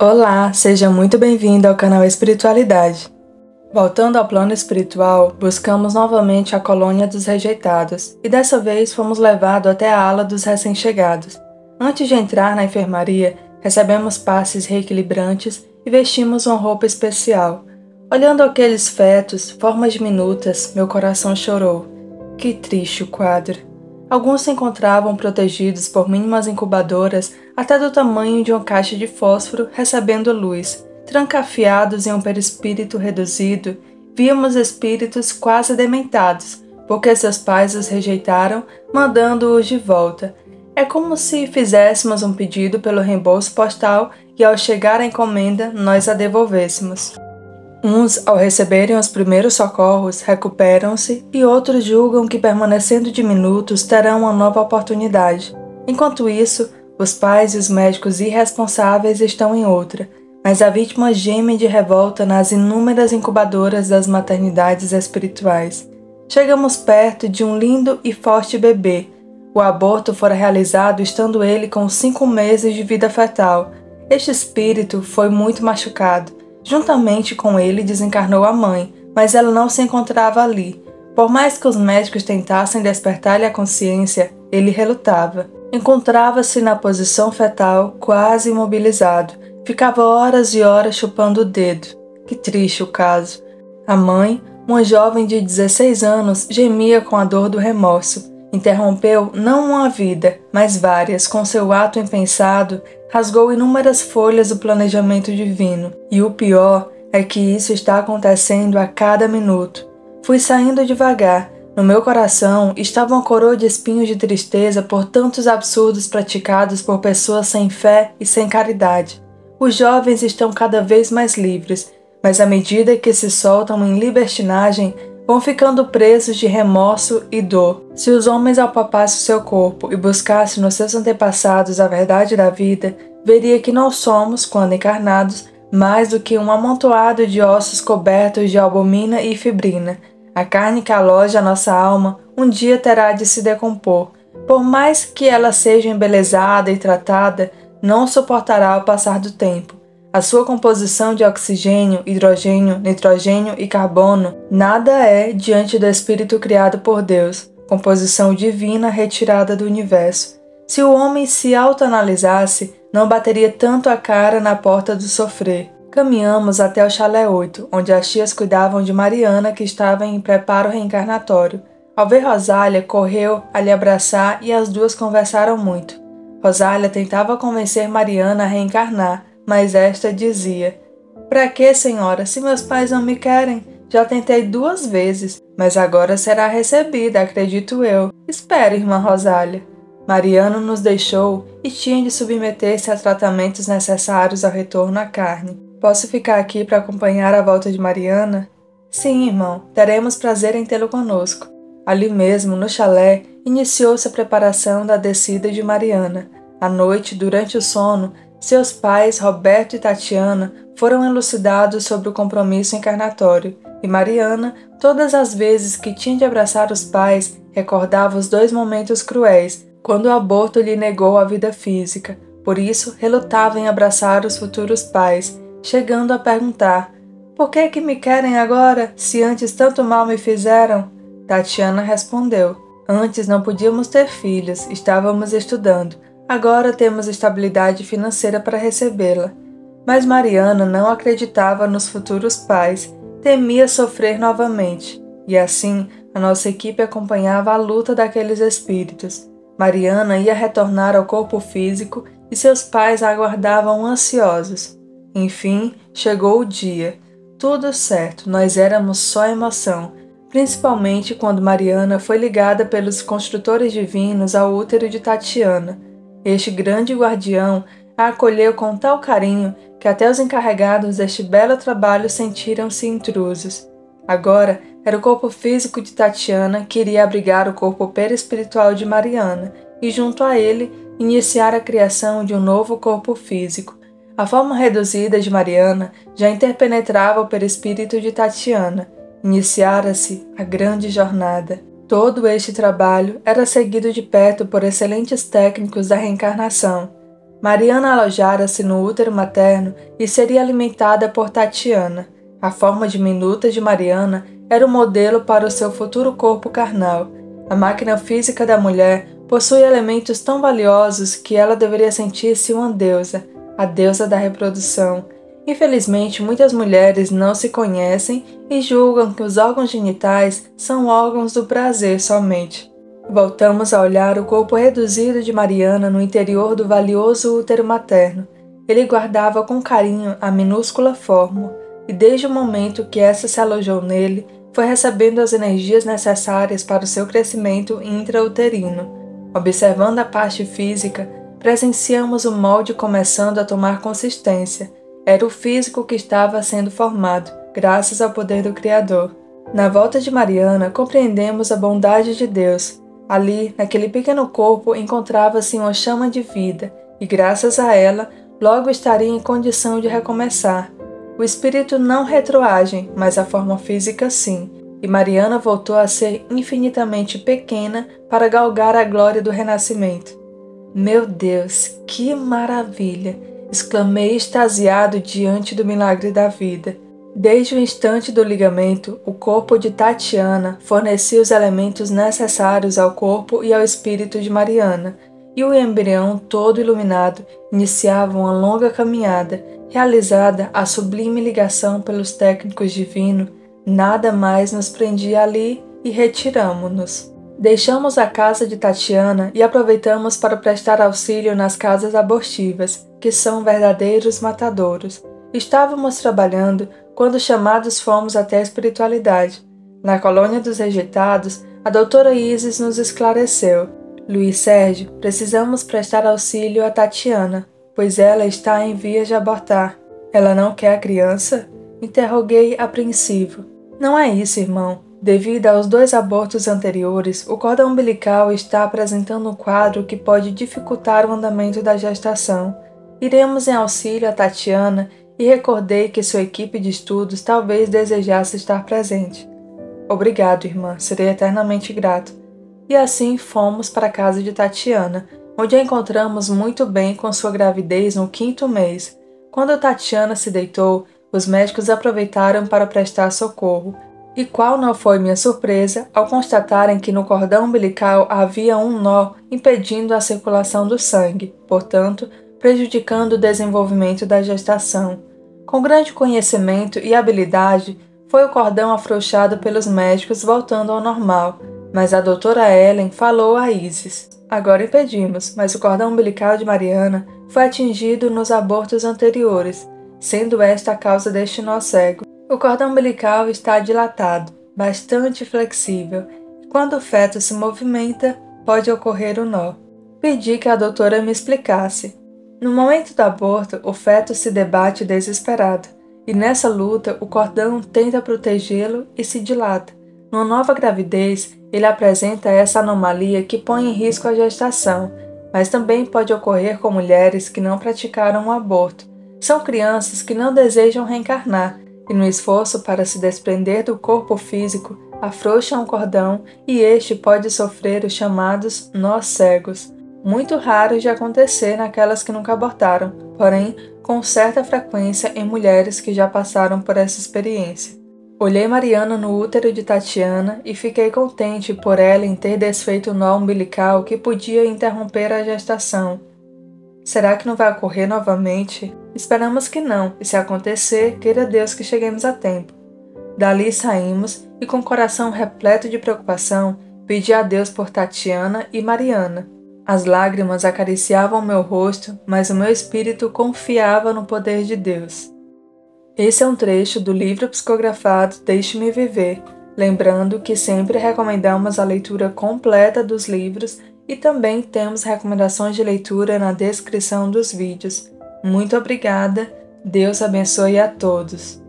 Olá, seja muito bem-vindo ao canal Espiritualidade. Voltando ao plano espiritual, buscamos novamente a colônia dos rejeitados e dessa vez fomos levados até a ala dos recém-chegados. Antes de entrar na enfermaria, recebemos passes reequilibrantes e vestimos uma roupa especial. Olhando aqueles fetos, formas diminutas, meu coração chorou. Que triste o quadro. Alguns se encontravam protegidos por mínimas incubadoras até do tamanho de uma caixa de fósforo recebendo luz. Trancafiados em um perispírito reduzido, víamos espíritos quase dementados, porque seus pais os rejeitaram, mandando-os de volta. É como se fizéssemos um pedido pelo reembolso postal e, ao chegar a encomenda, nós a devolvêssemos. Uns, ao receberem os primeiros socorros, recuperam-se e outros julgam que, permanecendo diminutos, terão uma nova oportunidade. Enquanto isso, os pais e os médicos irresponsáveis estão em outra, mas a vítima geme de revolta nas inúmeras incubadoras das maternidades espirituais. Chegamos perto de um lindo e forte bebê. O aborto fora realizado estando ele com cinco meses de vida fetal. Este espírito foi muito machucado Juntamente com ele desencarnou a mãe, mas ela não se encontrava ali. Por mais que os médicos tentassem despertar-lhe a consciência, ele relutava. Encontrava-se na posição fetal, quase imobilizado. Ficava horas e horas chupando o dedo. Que triste o caso. A mãe, uma jovem de 16 anos, gemia com a dor do remorso. Interrompeu não uma vida, mas várias, com seu ato impensado, rasgou inúmeras folhas do planejamento divino. E o pior é que isso está acontecendo a cada minuto. Fui saindo devagar. No meu coração estava uma coroa de espinhos de tristeza por tantos absurdos praticados por pessoas sem fé e sem caridade. Os jovens estão cada vez mais livres, mas à medida que se soltam em libertinagem, vão ficando presos de remorso e dor. Se os homens apalpassem o seu corpo e buscassem nos seus antepassados a verdade da vida, veria que não somos, quando encarnados, mais do que um amontoado de ossos cobertos de albumina e fibrina. A carne que aloja a nossa alma um dia terá de se decompor. Por mais que ela seja embelezada e tratada, não suportará o passar do tempo. A sua composição de oxigênio, hidrogênio, nitrogênio e carbono nada é diante do espírito criado por Deus, composição divina retirada do universo. Se o homem se autoanalisasse, não bateria tanto a cara na porta do sofrer. Caminhamos até o chalé 8, onde as tias cuidavam de Mariana, que estava em preparo reencarnatório. Ao ver Rosália, correu a lhe abraçar e as duas conversaram muito. Rosália tentava convencer Mariana a reencarnar, mas esta dizia: Para que, senhora, se meus pais não me querem? Já tentei duas vezes, mas agora será recebida, acredito eu. Espere, irmã Rosália. Mariano nos deixou e tinha de submeter-se a tratamentos necessários ao retorno à carne. Posso ficar aqui para acompanhar a volta de Mariana? Sim, irmão, teremos prazer em tê-lo conosco. Ali mesmo, no chalé, iniciou-se a preparação da descida de Mariana. À noite, durante o sono, seus pais, Roberto e Tatiana, foram elucidados sobre o compromisso encarnatório, e Mariana, todas as vezes que tinha de abraçar os pais, recordava os dois momentos cruéis, quando o aborto lhe negou a vida física. Por isso, relutava em abraçar os futuros pais, chegando a perguntar: Por que que me querem agora, se antes tanto mal me fizeram? Tatiana respondeu: Antes não podíamos ter filhos, estávamos estudando. Agora temos estabilidade financeira para recebê-la. Mas Mariana não acreditava nos futuros pais, temia sofrer novamente, e assim a nossa equipe acompanhava a luta daqueles espíritos. Mariana ia retornar ao corpo físico e seus pais a aguardavam ansiosos. Enfim, chegou o dia. Tudo certo, nós éramos só emoção, principalmente quando Mariana foi ligada pelos construtores divinos ao útero de Tatiana este grande guardião a acolheu com tal carinho que até os encarregados deste belo trabalho sentiram-se intrusos. Agora era o corpo físico de Tatiana que iria abrigar o corpo perispiritual de Mariana e, junto a ele, iniciar a criação de um novo corpo físico. A forma reduzida de Mariana já interpenetrava o perispírito de Tatiana. Iniciara-se a grande jornada. Todo este trabalho era seguido de perto por excelentes técnicos da reencarnação. Mariana alojara-se no útero materno e seria alimentada por Tatiana. A forma diminuta de Mariana era o modelo para o seu futuro corpo carnal. A máquina física da mulher possui elementos tão valiosos que ela deveria sentir-se uma deusa, a deusa da reprodução. Infelizmente, muitas mulheres não se conhecem e julgam que os órgãos genitais são órgãos do prazer somente. Voltamos a olhar o corpo reduzido de Mariana no interior do valioso útero materno. Ele guardava com carinho a minúscula forma, e desde o momento que essa se alojou nele, foi recebendo as energias necessárias para o seu crescimento intrauterino. Observando a parte física, presenciamos o molde começando a tomar consistência. Era o físico que estava sendo formado, graças ao poder do Criador. Na volta de Mariana, compreendemos a bondade de Deus. Ali, naquele pequeno corpo, encontrava-se uma chama de vida, e graças a ela, logo estaria em condição de recomeçar. O espírito não retroage, mas a forma física sim, e Mariana voltou a ser infinitamente pequena para galgar a glória do renascimento. Meu Deus, que maravilha! exclamei extasiado diante do milagre da vida. Desde o instante do ligamento, o corpo de Tatiana fornecia os elementos necessários ao corpo e ao espírito de Mariana, e o embrião, todo iluminado, iniciava uma longa caminhada, realizada a sublime ligação pelos técnicos divinos, nada mais nos prendia ali e retiramo-nos. Deixamos a casa de Tatiana e aproveitamos para prestar auxílio nas casas abortivas, que são verdadeiros matadouros. Estávamos trabalhando quando chamados fomos até a espiritualidade. Na colônia dos rejeitados, a doutora Isis nos esclareceu. Luiz Sérgio, precisamos prestar auxílio a Tatiana, pois ela está em vias de abortar. Ela não quer a criança? Interroguei apreensivo. Não é isso, irmão. Devido aos dois abortos anteriores, o cordão umbilical está apresentando um quadro que pode dificultar o andamento da gestação. Iremos em auxílio a Tatiana e recordei que sua equipe de estudos talvez desejasse estar presente. Obrigado, irmã, serei eternamente grato. E assim fomos para a casa de Tatiana, onde a encontramos muito bem com sua gravidez no quinto mês. Quando Tatiana se deitou, os médicos aproveitaram para prestar socorro. E qual não foi minha surpresa ao constatarem que no cordão umbilical havia um nó impedindo a circulação do sangue, portanto, prejudicando o desenvolvimento da gestação. Com grande conhecimento e habilidade, foi o cordão afrouxado pelos médicos voltando ao normal, mas a doutora Ellen falou a Isis: Agora impedimos, mas o cordão umbilical de Mariana foi atingido nos abortos anteriores, sendo esta a causa deste nó cego. O cordão umbilical está dilatado, bastante flexível, quando o feto se movimenta, pode ocorrer o nó. Pedi que a doutora me explicasse. No momento do aborto, o feto se debate desesperado, e nessa luta o cordão tenta protegê-lo e se dilata. Numa nova gravidez, ele apresenta essa anomalia que põe em risco a gestação, mas também pode ocorrer com mulheres que não praticaram o aborto. São crianças que não desejam reencarnar e, no esforço para se desprender do corpo físico, afrouxam o cordão e este pode sofrer os chamados nós cegos, muito raros de acontecer naquelas que nunca abortaram, porém com certa frequência em mulheres que já passaram por essa experiência. Olhei Mariana no útero de Tatiana e fiquei contente por ela em ter desfeito o nó umbilical que podia interromper a gestação. Será que não vai ocorrer novamente? Esperamos que não, e se acontecer, queira Deus que cheguemos a tempo. Dali saímos e, com o coração repleto de preocupação, pedi a Deus por Tatiana e Mariana. As lágrimas acariciavam meu rosto, mas o meu espírito confiava no poder de Deus. Esse é um trecho do livro psicografado Deixe-me Viver, lembrando que sempre recomendamos a leitura completa dos livros e também temos recomendações de leitura na descrição dos vídeos. Muito obrigada, Deus abençoe a todos.